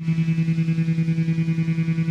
Mm-hmm.